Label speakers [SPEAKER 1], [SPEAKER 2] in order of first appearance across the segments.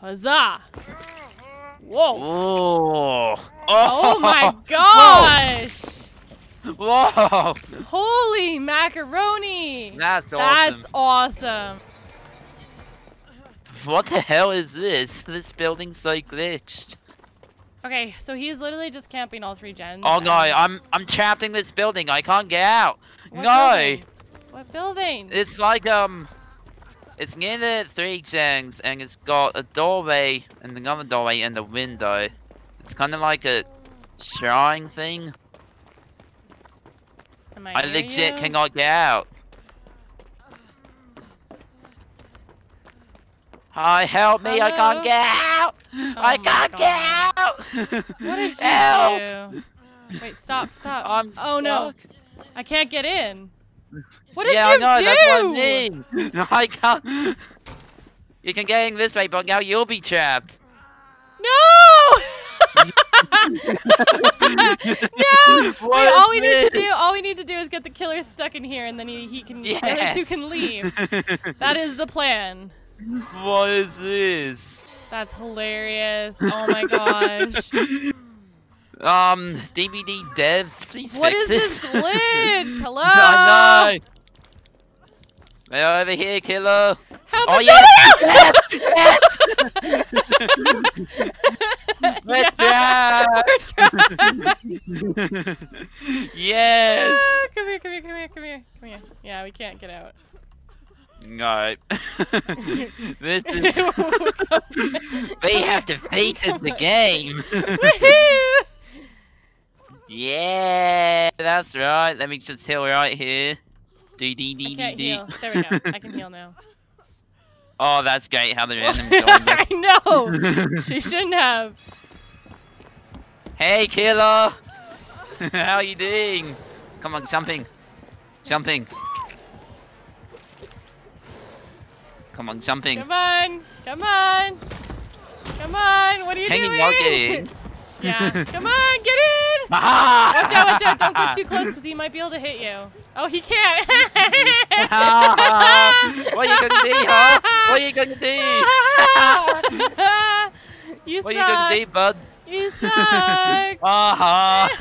[SPEAKER 1] Huzzah! Whoa!
[SPEAKER 2] Oh.
[SPEAKER 1] Oh my gosh!
[SPEAKER 2] Whoa.
[SPEAKER 1] Holy macaroni!
[SPEAKER 2] That's awesome.
[SPEAKER 1] That's awesome.
[SPEAKER 2] What the hell is this? This building's so glitched.
[SPEAKER 1] Okay, so he's literally just camping all three gens.
[SPEAKER 2] Oh no, I'm I'm trapped in this building. I can't get out.
[SPEAKER 1] What
[SPEAKER 2] no.
[SPEAKER 1] building? What building?
[SPEAKER 2] It's like um, it's near the three gens, and it's got a doorway and another doorway and a window. It's kind of like a shrine thing.
[SPEAKER 1] Am I,
[SPEAKER 2] I legit
[SPEAKER 1] you?
[SPEAKER 2] cannot get out. Hi, help me! I can't get out! Oh
[SPEAKER 1] I
[SPEAKER 2] can't get out!
[SPEAKER 1] What did you
[SPEAKER 2] help!
[SPEAKER 1] do? Wait, stop, stop.
[SPEAKER 2] I'm
[SPEAKER 1] oh no. I can't get in. What did
[SPEAKER 2] yeah,
[SPEAKER 1] you
[SPEAKER 2] I know,
[SPEAKER 1] do?
[SPEAKER 2] that's what I mean. I can't. You can get in this way, but now you'll be trapped.
[SPEAKER 1] No! no!
[SPEAKER 2] What
[SPEAKER 1] Wait, all we need to do, all we need to do is get the killer stuck in here, and then he, he can, the other two can leave. That is the plan.
[SPEAKER 2] what is this?
[SPEAKER 1] That's hilarious. Oh my gosh.
[SPEAKER 2] Um, DBD devs, please
[SPEAKER 1] What
[SPEAKER 2] fix
[SPEAKER 1] is this glitch? Hello?
[SPEAKER 2] I know. Hey, over here, killer.
[SPEAKER 1] Help
[SPEAKER 2] Oh
[SPEAKER 1] yeah!
[SPEAKER 2] yes!
[SPEAKER 1] Yeah,
[SPEAKER 2] trapped. yes.
[SPEAKER 1] Ah, come here, come here, come here, come here, come here. Yeah, we can't get out.
[SPEAKER 2] No. this is. we have defeated the game.
[SPEAKER 1] Woohoo!
[SPEAKER 2] yeah, that's right. Let me just heal right here. D D
[SPEAKER 1] I
[SPEAKER 2] D D
[SPEAKER 1] can't
[SPEAKER 2] D.
[SPEAKER 1] heal. There we go. I can heal now.
[SPEAKER 2] Oh, that's great. How the random joined
[SPEAKER 1] I
[SPEAKER 2] us.
[SPEAKER 1] know. She shouldn't have.
[SPEAKER 2] Hey, killer! How are you doing? Come on, jumping. Jumping. Come on, jumping.
[SPEAKER 1] Come on. Come on. Come on. What are you
[SPEAKER 2] Can you
[SPEAKER 1] doing?
[SPEAKER 2] not get in?
[SPEAKER 1] yeah. Come on. Get in.
[SPEAKER 2] Ah!
[SPEAKER 1] Watch out. Watch out. Don't get too close because he might be able to hit you. Oh, he can't.
[SPEAKER 2] What are you gonna do, huh? What are you gonna do?
[SPEAKER 1] you
[SPEAKER 2] What are you gonna do, bud?
[SPEAKER 1] You suck.
[SPEAKER 2] Ah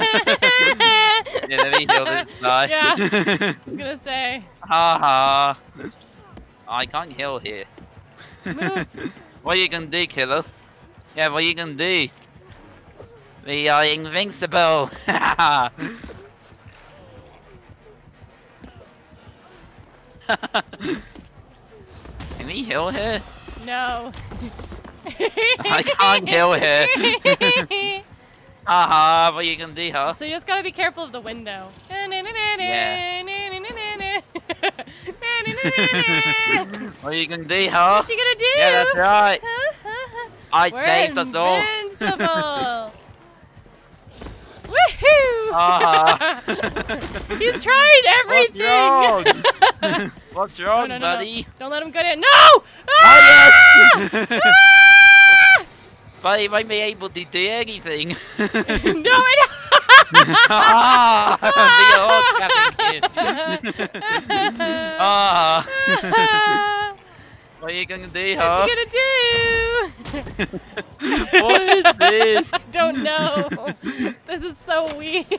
[SPEAKER 2] Yeah, let me heal this guy.
[SPEAKER 1] Yeah. I was gonna say.
[SPEAKER 2] Ha ha. I can't heal here.
[SPEAKER 1] Move.
[SPEAKER 2] What are you gonna do, killer? Yeah, what are you gonna do? We are invincible! Can we heal her?
[SPEAKER 1] No.
[SPEAKER 2] I can't heal her. Haha, what are you gonna do, huh?
[SPEAKER 1] so you just gotta be careful of the window.
[SPEAKER 2] what are you gonna do, huh?
[SPEAKER 1] What you gonna do?
[SPEAKER 2] Yeah, that's right. I
[SPEAKER 1] We're
[SPEAKER 2] saved us all.
[SPEAKER 1] invincible. Woohoo!
[SPEAKER 2] Ah.
[SPEAKER 1] He's tried everything.
[SPEAKER 2] What's wrong? What's wrong,
[SPEAKER 1] no, no, no.
[SPEAKER 2] buddy?
[SPEAKER 1] Don't let him get in. No!
[SPEAKER 2] Oh,
[SPEAKER 1] Ah!
[SPEAKER 2] yes!
[SPEAKER 1] Ah!
[SPEAKER 2] but he won't be able to do anything.
[SPEAKER 1] no, I
[SPEAKER 2] ah, are all trapped in here. ah,
[SPEAKER 1] don't.
[SPEAKER 2] What are you gonna do,
[SPEAKER 1] What
[SPEAKER 2] huh?
[SPEAKER 1] you gonna do?
[SPEAKER 2] what is this?
[SPEAKER 1] I don't know. this is so weird.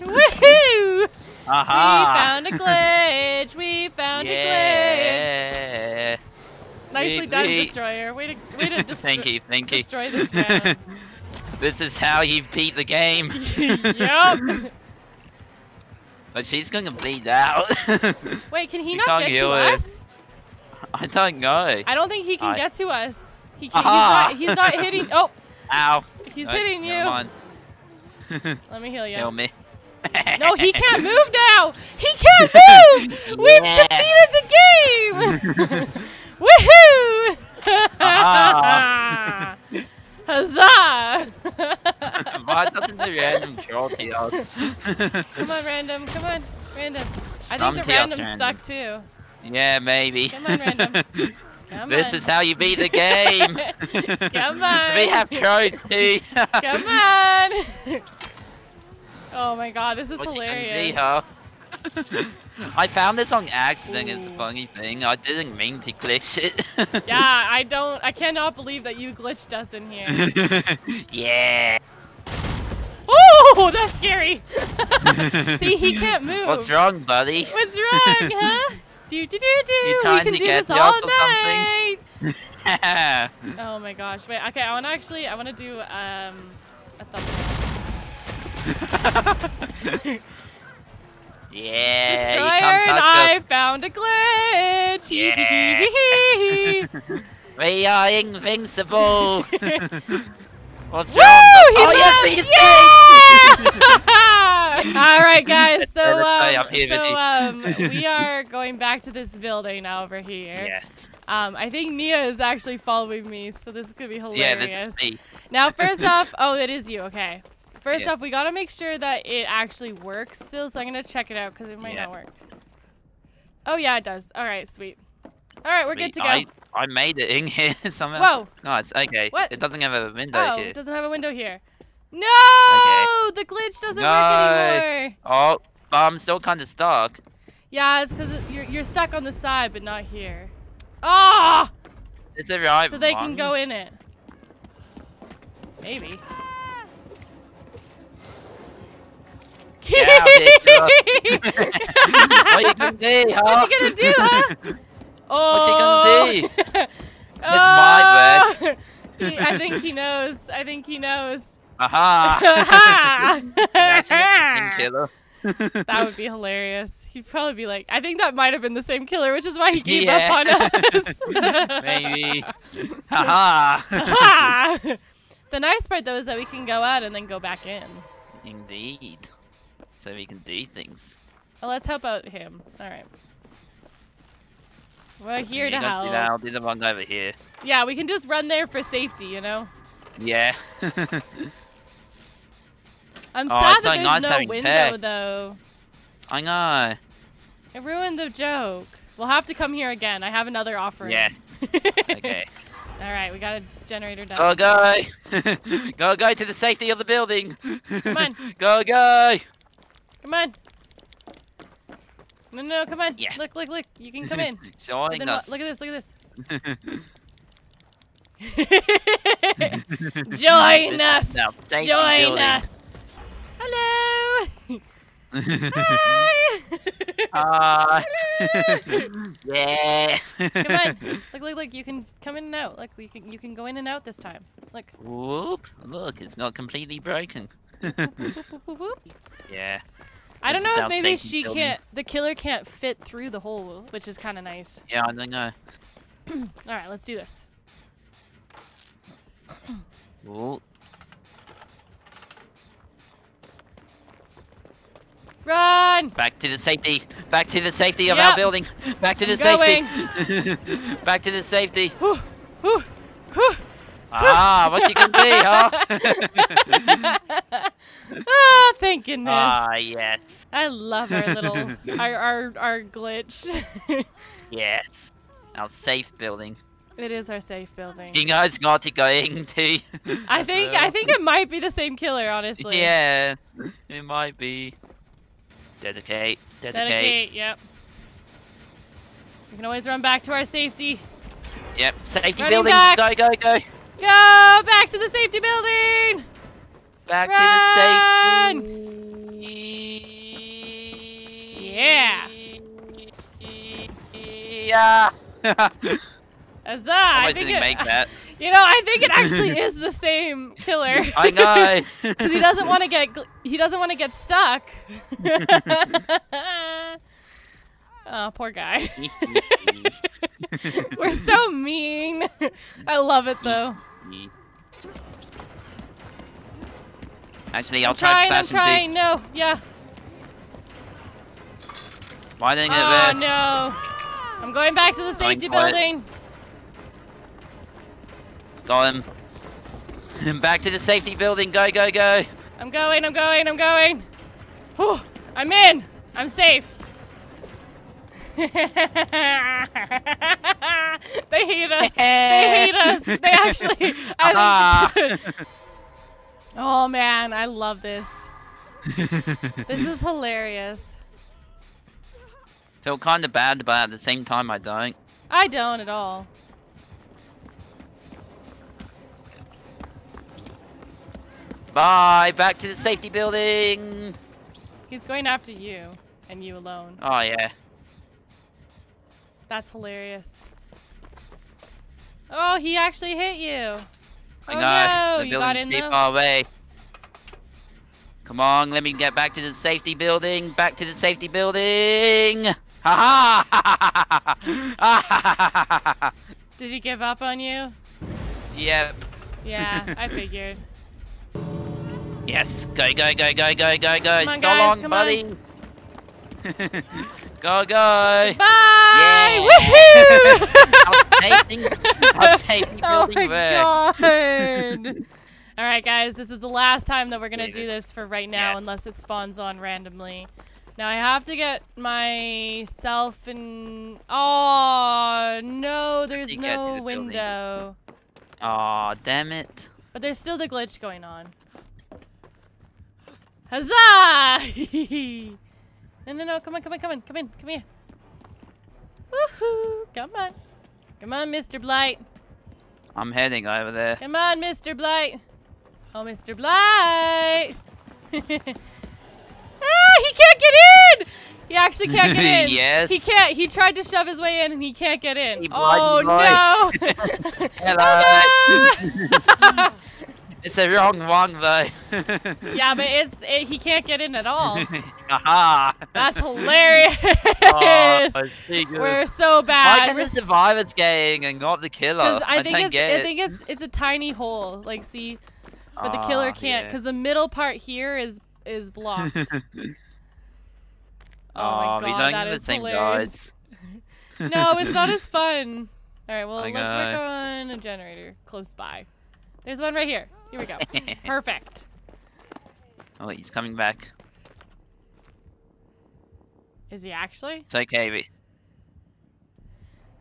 [SPEAKER 1] Woohoo!
[SPEAKER 2] Aha!
[SPEAKER 1] We found a glitch. We found a glitch.
[SPEAKER 2] yeah.
[SPEAKER 1] Nicely
[SPEAKER 2] We-
[SPEAKER 1] done,
[SPEAKER 2] we-
[SPEAKER 1] Destroyer. Way to, way to destroy.
[SPEAKER 2] Thank you, thank you.
[SPEAKER 1] destroy this round.
[SPEAKER 2] this is how you beat the game.
[SPEAKER 1] yep.
[SPEAKER 2] But she's gonna bleed out.
[SPEAKER 1] Wait, can he
[SPEAKER 2] You
[SPEAKER 1] not get to us?
[SPEAKER 2] I don't know.
[SPEAKER 1] I don't think he can
[SPEAKER 2] I-
[SPEAKER 1] get to us. He can,
[SPEAKER 2] Aha!
[SPEAKER 1] he's, not, he's not hitting. Oh,
[SPEAKER 2] Ow.
[SPEAKER 1] he's
[SPEAKER 2] No,
[SPEAKER 1] hitting you. Let me heal you.
[SPEAKER 2] Heal me.
[SPEAKER 1] No, he can't move now. He can't move. We've
[SPEAKER 2] Yeah.
[SPEAKER 1] defeated the game. Woohoo!
[SPEAKER 2] Aha.
[SPEAKER 1] Huzzah!
[SPEAKER 2] Why doesn't the random troll to?
[SPEAKER 1] Come on, random. Come on, random. I think the random's
[SPEAKER 2] random.
[SPEAKER 1] stuck too.
[SPEAKER 2] Yeah, maybe.
[SPEAKER 1] Come on, random. Come
[SPEAKER 2] this
[SPEAKER 1] on.
[SPEAKER 2] is how you beat the game.
[SPEAKER 1] Come on.
[SPEAKER 2] we have crows too.
[SPEAKER 1] Come on. oh my god, this is
[SPEAKER 2] what
[SPEAKER 1] hilarious.
[SPEAKER 2] I found this on accident. It's a funny thing. I didn't mean to glitch it.
[SPEAKER 1] Yeah, I don't. I cannot believe that you glitched us in here.
[SPEAKER 2] yeah.
[SPEAKER 1] Oh, that's scary. See, he can't move.
[SPEAKER 2] What's wrong, buddy?
[SPEAKER 1] What's wrong, huh? Do do do do.
[SPEAKER 2] You
[SPEAKER 1] We can
[SPEAKER 2] to
[SPEAKER 1] do
[SPEAKER 2] get
[SPEAKER 1] this all night. Oh my gosh! Wait. Okay, I want to actually. I want to do um a thumbnail.
[SPEAKER 2] yeah.
[SPEAKER 1] Destroyer and I found a glitch.
[SPEAKER 2] Yeah. We are invincible. What's
[SPEAKER 1] Woo! He
[SPEAKER 2] oh yes,
[SPEAKER 1] left!
[SPEAKER 2] he's
[SPEAKER 1] Yeah! All right, guys. So, um,
[SPEAKER 2] I'm here with
[SPEAKER 1] so um, we are going back to this building now over here.
[SPEAKER 2] Yes.
[SPEAKER 1] Um, I think Nia is actually following me, so this is gonna be hilarious.
[SPEAKER 2] Yeah, this is me.
[SPEAKER 1] Now, first off, oh, it is you. Okay. First
[SPEAKER 2] Yeah.
[SPEAKER 1] off, we gotta make sure that it actually works still, so I'm gonna check it out because it might
[SPEAKER 2] Yeah.
[SPEAKER 1] not work. Oh yeah, it does. All right, sweet. All right, we're good to go.
[SPEAKER 2] I, I made it in here somehow.
[SPEAKER 1] Whoa!
[SPEAKER 2] Nice. Okay.
[SPEAKER 1] What?
[SPEAKER 2] It doesn't have a window
[SPEAKER 1] Oh,
[SPEAKER 2] here.
[SPEAKER 1] it doesn't have a window here. No! Okay. The glitch doesn't
[SPEAKER 2] No.
[SPEAKER 1] work anymore.
[SPEAKER 2] Oh, but I'm still kind of stuck.
[SPEAKER 1] Yeah, it's because you're you're stuck on the side, but not here. Ah!
[SPEAKER 2] Is it right?
[SPEAKER 1] so they can go in it. Maybe.
[SPEAKER 2] Yeah, what you gonna do, huh?
[SPEAKER 1] What you gonna do, huh?
[SPEAKER 2] What's
[SPEAKER 1] Oh.
[SPEAKER 2] he gonna oh. do? my
[SPEAKER 1] Oh. He- I think he knows. I think he knows.
[SPEAKER 2] Aha! Imagine it, King Killer.
[SPEAKER 1] that would be hilarious. He'd probably be like, I think that might have been the same killer, which is why he gave up on us.
[SPEAKER 2] Maybe. Haha.
[SPEAKER 1] Ha! the nice part though is that we can go out and then go back in.
[SPEAKER 2] Indeed. So we can do things.
[SPEAKER 1] Well, let's help out him. All right. We're here
[SPEAKER 2] You
[SPEAKER 1] to help.
[SPEAKER 2] I'll do the one over here.
[SPEAKER 1] Yeah, we can just run there for safety, you know.
[SPEAKER 2] Yeah.
[SPEAKER 1] I'm
[SPEAKER 2] Oh,
[SPEAKER 1] sad
[SPEAKER 2] so
[SPEAKER 1] that there's
[SPEAKER 2] nice
[SPEAKER 1] no window though.
[SPEAKER 2] I know.
[SPEAKER 1] It ruined the joke. We'll have to come here again. I have another offering.
[SPEAKER 2] Yes. Okay.
[SPEAKER 1] All right, we got a generator done.
[SPEAKER 2] Go, go! go, go to the safety of the building!
[SPEAKER 1] Come on.
[SPEAKER 2] Go, go!
[SPEAKER 1] Come on. No, no, no, come on.
[SPEAKER 2] Yes.
[SPEAKER 1] Look, look, look. You can come in.
[SPEAKER 2] Showing
[SPEAKER 1] then
[SPEAKER 2] us.
[SPEAKER 1] look at this, look at this. Join us. Join us. Hello. Hi.
[SPEAKER 2] Ah. yeah.
[SPEAKER 1] come on. Look, look, look. You can come in and out. Look, you can you can go in and out this time. Look.
[SPEAKER 2] Whoop! Look, it's not completely broken.
[SPEAKER 1] Whoop, whoop, whoop.
[SPEAKER 2] yeah.
[SPEAKER 1] I don't know if maybe she
[SPEAKER 2] building.
[SPEAKER 1] can't. The killer can't fit through the hole, which is kind of nice.
[SPEAKER 2] Yeah, I don't know.
[SPEAKER 1] All right, let's do this.
[SPEAKER 2] Ooh.
[SPEAKER 1] Run!
[SPEAKER 2] Back to the safety. Back to the safety of
[SPEAKER 1] Yep.
[SPEAKER 2] our building. Back to the
[SPEAKER 1] I'm
[SPEAKER 2] safety. Back to the safety.
[SPEAKER 1] Whew, whew, whew.
[SPEAKER 2] Ah, what you gonna do, huh?
[SPEAKER 1] thank goodness.
[SPEAKER 2] ah, yes.
[SPEAKER 1] I love our little our our, our glitch.
[SPEAKER 2] Yes. Our safe building.
[SPEAKER 1] it is our safe building.
[SPEAKER 2] You guys got to going to.
[SPEAKER 1] I think
[SPEAKER 2] well.
[SPEAKER 1] I think it might be the same killer, honestly.
[SPEAKER 2] Yeah, it might be. Dedicate. Dedicate.
[SPEAKER 1] Dedicate. Yep. We can always run back to our safety.
[SPEAKER 2] Yep. Safety
[SPEAKER 1] Running
[SPEAKER 2] building.
[SPEAKER 1] back.
[SPEAKER 2] Go, go, go.
[SPEAKER 1] Go back to the safety building.
[SPEAKER 2] Back
[SPEAKER 1] Run!
[SPEAKER 2] to the safety.
[SPEAKER 1] Yeah.
[SPEAKER 2] Yeah.
[SPEAKER 1] Huzzah! I think
[SPEAKER 2] didn't
[SPEAKER 1] it,
[SPEAKER 2] make that.
[SPEAKER 1] You know, I think it actually is the same killer.
[SPEAKER 2] I know.
[SPEAKER 1] Because he doesn't want to get he doesn't want to get stuck. oh, poor guy. We're so mean. I love it though.
[SPEAKER 2] Actually, I'll
[SPEAKER 1] I'm
[SPEAKER 2] try
[SPEAKER 1] trying.
[SPEAKER 2] to
[SPEAKER 1] I'm
[SPEAKER 2] smash him.
[SPEAKER 1] No. Yeah.
[SPEAKER 2] Why didn't it uh,
[SPEAKER 1] Oh
[SPEAKER 2] work?
[SPEAKER 1] no. I'm going back to the safety building.
[SPEAKER 2] Got him. Back to the safety building. Go, go, go.
[SPEAKER 1] I'm going. I'm going. I'm going. Whew, I'm in. I'm safe. they hate us. They hate us. They actually. I. oh man, I love this. This is hilarious.
[SPEAKER 2] Feel kind of bad, but at the same time, I don't.
[SPEAKER 1] I don't at all.
[SPEAKER 2] Bye. Back to the safety building.
[SPEAKER 1] He's going after you, and you alone.
[SPEAKER 2] Oh yeah.
[SPEAKER 1] That's hilarious. Oh, he actually hit you.
[SPEAKER 2] I
[SPEAKER 1] oh
[SPEAKER 2] know.
[SPEAKER 1] no,
[SPEAKER 2] the
[SPEAKER 1] you got in
[SPEAKER 2] building's too far away. Come on, let me get back to the safety building. Back to the safety building. Ha ha!
[SPEAKER 1] Did he give up on you?
[SPEAKER 2] yep.
[SPEAKER 1] Yeah, I figured.
[SPEAKER 2] Yes. Go, go, go, go, go, go, go. So
[SPEAKER 1] guys,
[SPEAKER 2] long, buddy. go, go.
[SPEAKER 1] Bye!
[SPEAKER 2] Yeah.
[SPEAKER 1] Woohoo!
[SPEAKER 2] Our safety, our safety
[SPEAKER 1] oh
[SPEAKER 2] building
[SPEAKER 1] my god! All right, guys, this is the last time that we're gonna do this for right now,
[SPEAKER 2] Yes.
[SPEAKER 1] unless it spawns on randomly. Now I have to get myself in. Oh no, there's
[SPEAKER 2] to
[SPEAKER 1] no
[SPEAKER 2] the building?
[SPEAKER 1] window,
[SPEAKER 2] Aw, damn it.
[SPEAKER 1] but there's still the glitch going on. Huzzah! no, no, no! Come on, come on, come on, come in, come here. Woohoo! Come on, come on, Mr. Blight.
[SPEAKER 2] I'm heading over there.
[SPEAKER 1] Come on, Mr. Blight. Oh, Mr. Blight. ah, he can't get in. He actually can't get in.
[SPEAKER 2] Yes.
[SPEAKER 1] He can't. He tried to shove his way in and he can't get in.
[SPEAKER 2] Hey,
[SPEAKER 1] oh no.
[SPEAKER 2] Hello.
[SPEAKER 1] Oh.
[SPEAKER 2] It's the wrong one though.
[SPEAKER 1] yeah, but it's it, he can't get in at all.
[SPEAKER 2] Aha!
[SPEAKER 1] That's hilarious.
[SPEAKER 2] Oh, it's.
[SPEAKER 1] We're so
[SPEAKER 2] Why
[SPEAKER 1] bad.
[SPEAKER 2] can
[SPEAKER 1] We're
[SPEAKER 2] the survivors getting and not the killer?
[SPEAKER 1] Because I think it's I think it's it's a tiny hole. Like see, but the
[SPEAKER 2] Ah,
[SPEAKER 1] killer can't
[SPEAKER 2] yeah.
[SPEAKER 1] because the middle part here is is blocked. Oh
[SPEAKER 2] Aw,
[SPEAKER 1] my god,
[SPEAKER 2] don't
[SPEAKER 1] that
[SPEAKER 2] same
[SPEAKER 1] hilarious. no, it's not as fun. All right, well,
[SPEAKER 2] I
[SPEAKER 1] let's work on a generator close by. There's one right here. Here we go. Perfect.
[SPEAKER 2] oh, wait, he's coming back.
[SPEAKER 1] Is he actually?
[SPEAKER 2] It's okay, we-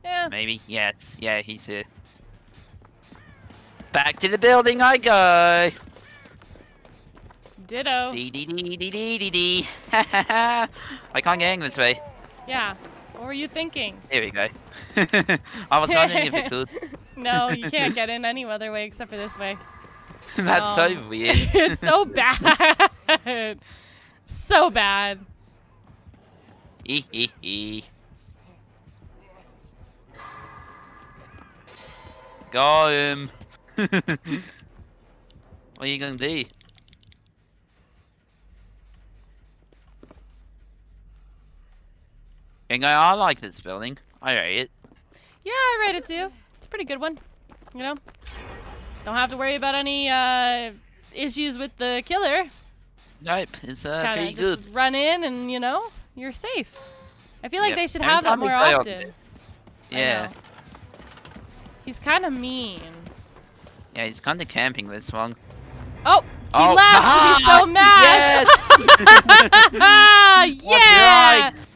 [SPEAKER 1] Yeah.
[SPEAKER 2] maybe. Yes, yeah, he's here. Back to the building I go.
[SPEAKER 1] Ditto.
[SPEAKER 2] Dee dee dee dee dee dee dee. I can't get in this way.
[SPEAKER 1] Yeah. What were you thinking?
[SPEAKER 2] Here we go. I was wondering if it could.
[SPEAKER 1] No, you can't get in any other way except for this way.
[SPEAKER 2] That's so
[SPEAKER 1] Um,
[SPEAKER 2] weird.
[SPEAKER 1] it's so bad. so bad.
[SPEAKER 2] Hee hee hee. Got him. what are you gonna do? You know, I like this building. I rate it.
[SPEAKER 1] Yeah, I rate it too. It's a pretty good one. You know? Don't have to worry about any uh, issues with the killer.
[SPEAKER 2] Nope, it's uh,
[SPEAKER 1] Kinda
[SPEAKER 2] pretty
[SPEAKER 1] just
[SPEAKER 2] good.
[SPEAKER 1] run in and, you know, you're safe. I feel like
[SPEAKER 2] Yep.
[SPEAKER 1] they should have that more often.
[SPEAKER 2] Yeah.
[SPEAKER 1] He's kind of mean.
[SPEAKER 2] yeah, he's kind of camping this one.
[SPEAKER 1] Oh, he
[SPEAKER 2] Oh,
[SPEAKER 1] left.
[SPEAKER 2] haha!
[SPEAKER 1] He's so mad.
[SPEAKER 2] Yes!
[SPEAKER 1] yeah.
[SPEAKER 2] That's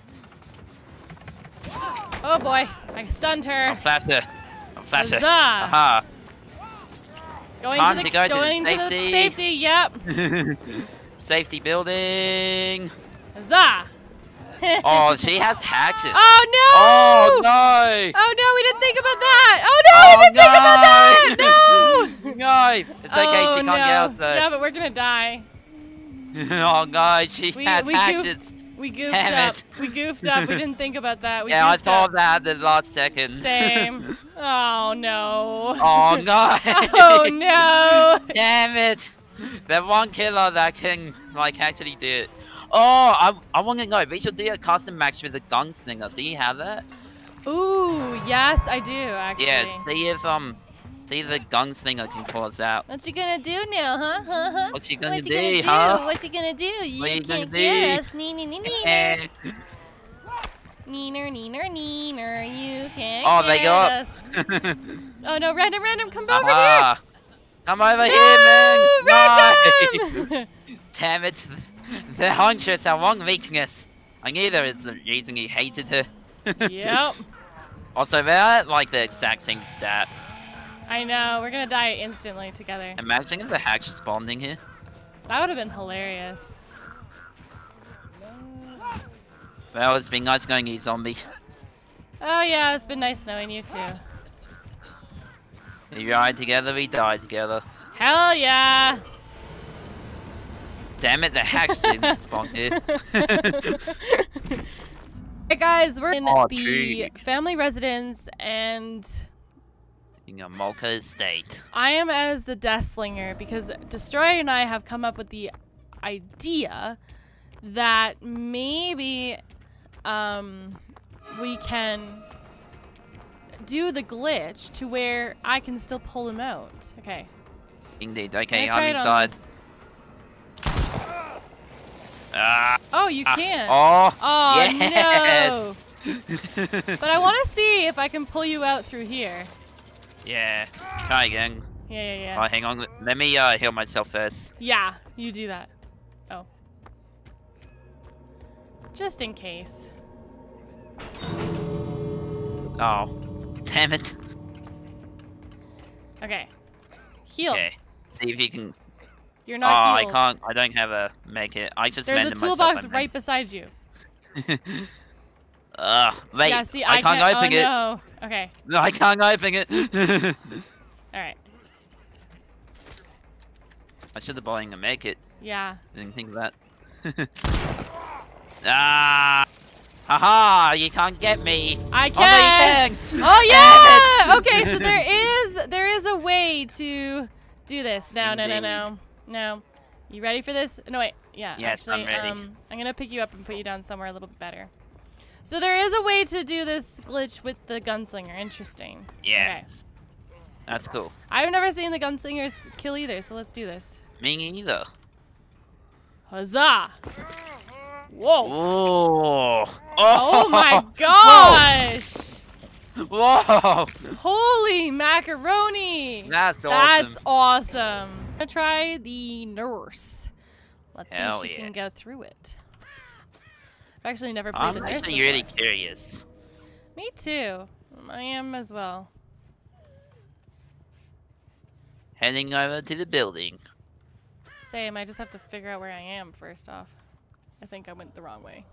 [SPEAKER 1] Oh boy, I stunned her.
[SPEAKER 2] I'll flash her. I'll flash her.
[SPEAKER 1] Huzzah.
[SPEAKER 2] Aha.
[SPEAKER 1] Going
[SPEAKER 2] Time
[SPEAKER 1] to the
[SPEAKER 2] to go to the
[SPEAKER 1] going to the
[SPEAKER 2] safety.
[SPEAKER 1] safety. Yep.
[SPEAKER 2] Safety building.
[SPEAKER 1] Huzzah.
[SPEAKER 2] Oh, she has hatchet.
[SPEAKER 1] Oh no!
[SPEAKER 2] Oh no!
[SPEAKER 1] Oh no, we didn't think about that. Oh no, oh, we
[SPEAKER 2] Oh,
[SPEAKER 1] didn't think about that. No.
[SPEAKER 2] No! It's okay,
[SPEAKER 1] oh,
[SPEAKER 2] she can't
[SPEAKER 1] no.
[SPEAKER 2] get outside.
[SPEAKER 1] Yeah, but we're gonna die.
[SPEAKER 2] oh no, she
[SPEAKER 1] We-
[SPEAKER 2] had
[SPEAKER 1] we goofed. We goofed
[SPEAKER 2] Damn
[SPEAKER 1] up.
[SPEAKER 2] it.
[SPEAKER 1] We goofed up. We didn't think about that. We
[SPEAKER 2] yeah, I
[SPEAKER 1] goofed up.
[SPEAKER 2] thought that at the last second.
[SPEAKER 1] Same. Oh no.
[SPEAKER 2] oh no!
[SPEAKER 1] Oh no.
[SPEAKER 2] Damn it! That one killer that can like actually do it. Oh, I, I want to know. We should do a custom match with the gunslinger. Do you have that?
[SPEAKER 1] Ooh, yes, I do actually.
[SPEAKER 2] Yeah. See if um, see if the gunslinger can pull us out.
[SPEAKER 1] What you gonna do now, huh? Huh? Huh?
[SPEAKER 2] What you gonna
[SPEAKER 1] what
[SPEAKER 2] do,
[SPEAKER 1] you gonna
[SPEAKER 2] huh?
[SPEAKER 1] do? What you gonna do? You
[SPEAKER 2] What you
[SPEAKER 1] can't get
[SPEAKER 2] do?
[SPEAKER 1] us. Nee, nee, nee, nee.
[SPEAKER 2] Eh.
[SPEAKER 1] Neener, neener, neener. You can't
[SPEAKER 2] Oh, they go up.
[SPEAKER 1] Oh no, random, random, come over here.
[SPEAKER 2] Come over
[SPEAKER 1] no,
[SPEAKER 2] here, man!
[SPEAKER 1] random.
[SPEAKER 2] No! Damn it! The huntress had one weakness. I knew there was a reason he hated her.
[SPEAKER 1] yep.
[SPEAKER 2] Also, they're like the exact same stat.
[SPEAKER 1] I know. We're gonna die instantly together.
[SPEAKER 2] Imagine if the hatch spawned in here.
[SPEAKER 1] That would have been hilarious.
[SPEAKER 2] Well, it's been nice knowing you, zombie.
[SPEAKER 1] Oh yeah, it's been nice knowing you too.
[SPEAKER 2] We ride together, we die together.
[SPEAKER 1] Hell yeah!
[SPEAKER 2] Damn it, the hatch didn't spawn here.
[SPEAKER 1] hey guys, we're in
[SPEAKER 2] Oh,
[SPEAKER 1] the family residence and
[SPEAKER 2] In Yamaoka estate.
[SPEAKER 1] I am as the death slinger because Destroyer and I have come up with the idea that maybe um, we can do the glitch to where I can still pull him out. Okay.
[SPEAKER 2] Indeed. Okay, I'm inside. Ah.
[SPEAKER 1] Oh, you
[SPEAKER 2] ah,
[SPEAKER 1] can.
[SPEAKER 2] Oh.
[SPEAKER 1] Oh
[SPEAKER 2] yes.
[SPEAKER 1] no! But I want to see if I can pull you out through here.
[SPEAKER 2] Yeah. Try again.
[SPEAKER 1] Yeah, yeah, yeah.
[SPEAKER 2] Oh, hang on. Let me uh, heal myself first.
[SPEAKER 1] Yeah, you do that. Oh. Just in case.
[SPEAKER 2] Oh. Damn it.
[SPEAKER 1] Okay. Heal.
[SPEAKER 2] Okay. See if you can.
[SPEAKER 1] You're not
[SPEAKER 2] Oh,
[SPEAKER 1] not
[SPEAKER 2] I can't. I don't have a medkit. I just
[SPEAKER 1] There's a toolbox right beside you.
[SPEAKER 2] Ugh. Wait.
[SPEAKER 1] yeah, see,
[SPEAKER 2] I,
[SPEAKER 1] I,
[SPEAKER 2] can't,
[SPEAKER 1] can't
[SPEAKER 2] open
[SPEAKER 1] oh,
[SPEAKER 2] it.
[SPEAKER 1] no. Okay.
[SPEAKER 2] No, I can't open it.
[SPEAKER 1] All right.
[SPEAKER 2] I should have bought a medkit.
[SPEAKER 1] Yeah.
[SPEAKER 2] Didn't think of that. ah! Haha! You can't get me.
[SPEAKER 1] I
[SPEAKER 2] Oh no,
[SPEAKER 1] can.
[SPEAKER 2] you can.
[SPEAKER 1] Oh yeah. okay, so there is there is a way to do this. No, no, no, no, no. You ready for this? No, wait. Yeah.
[SPEAKER 2] Yes, I'm
[SPEAKER 1] actually,
[SPEAKER 2] ready.
[SPEAKER 1] Um, I'm gonna pick you up and put you down somewhere a little bit better. So there is a way to do this glitch with the gunslinger. Interesting.
[SPEAKER 2] Yes. That's cool.
[SPEAKER 1] I've never seen the gunslingers kill either, so let's do this.
[SPEAKER 2] Me neither.
[SPEAKER 1] Huzzah! Whoa!
[SPEAKER 2] Oh.
[SPEAKER 1] Oh my gosh!
[SPEAKER 2] Whoa!
[SPEAKER 1] Holy macaroni!
[SPEAKER 2] That's awesome.
[SPEAKER 1] That's awesome. I'm gonna try the nurse. Let's
[SPEAKER 2] Hell
[SPEAKER 1] see if she
[SPEAKER 2] yeah.
[SPEAKER 1] can go through it. I've actually never played
[SPEAKER 2] I'm
[SPEAKER 1] the nurse
[SPEAKER 2] actually
[SPEAKER 1] before.
[SPEAKER 2] really curious.
[SPEAKER 1] Me too. I am as well.
[SPEAKER 2] Heading over to the building.
[SPEAKER 1] Same. I just have to figure out where I am first off. I think I went the wrong way.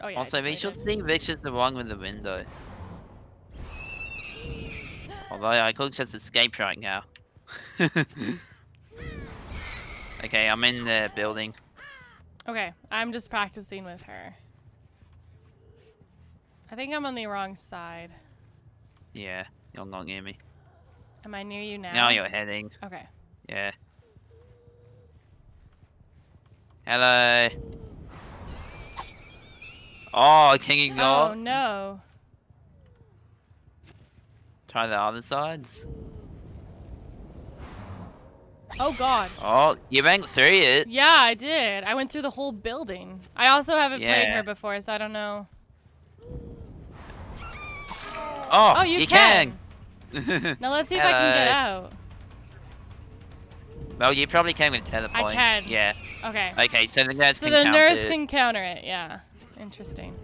[SPEAKER 1] Oh yeah.
[SPEAKER 2] Also, we
[SPEAKER 1] definitely
[SPEAKER 2] should
[SPEAKER 1] did.
[SPEAKER 2] see Victor's the one with the window. Although I could just escape right now. okay, I'm in the building.
[SPEAKER 1] Okay, I'm just practicing with her. I think I'm on the wrong side.
[SPEAKER 2] Yeah, you're not near me.
[SPEAKER 1] Am I near you now?
[SPEAKER 2] Now you're heading.
[SPEAKER 1] Okay.
[SPEAKER 2] Yeah. Hello. Oh, can you go?
[SPEAKER 1] Oh no.
[SPEAKER 2] Try the other sides.
[SPEAKER 1] Oh god.
[SPEAKER 2] Oh, you went through it.
[SPEAKER 1] Yeah, I did. I went through the whole building. I also haven't played
[SPEAKER 2] Yeah.
[SPEAKER 1] her before, so I don't know.
[SPEAKER 2] Oh,
[SPEAKER 1] Oh, you,
[SPEAKER 2] you
[SPEAKER 1] can.
[SPEAKER 2] can.
[SPEAKER 1] Now let's see if I can get
[SPEAKER 2] uh,
[SPEAKER 1] out.
[SPEAKER 2] Well, you probably can with teleport.
[SPEAKER 1] can.
[SPEAKER 2] Yeah.
[SPEAKER 1] Okay.
[SPEAKER 2] Okay, so the nurse
[SPEAKER 1] so
[SPEAKER 2] can
[SPEAKER 1] the
[SPEAKER 2] counter
[SPEAKER 1] nurse
[SPEAKER 2] it.
[SPEAKER 1] can counter it. Yeah. Interesting.